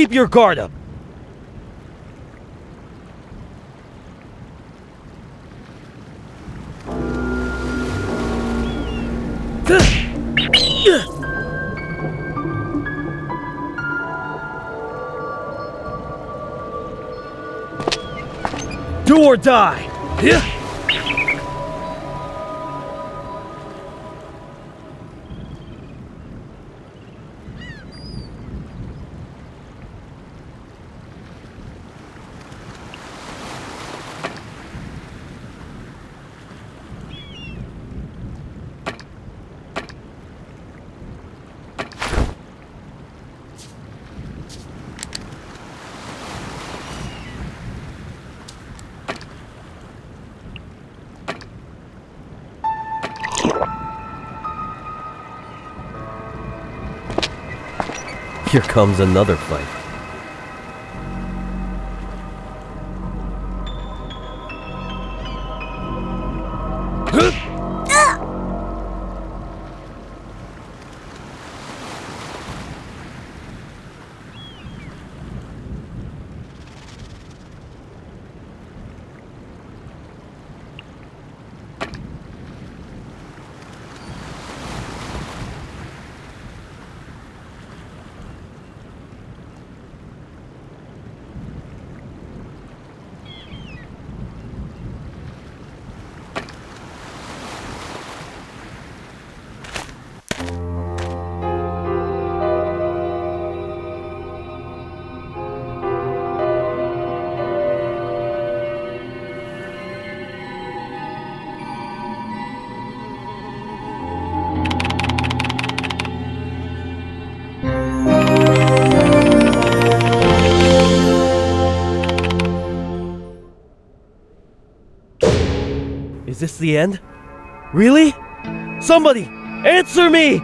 Keep your guard up. Do or die. Here comes another fight. Is this the end? Really? Somebody, answer me!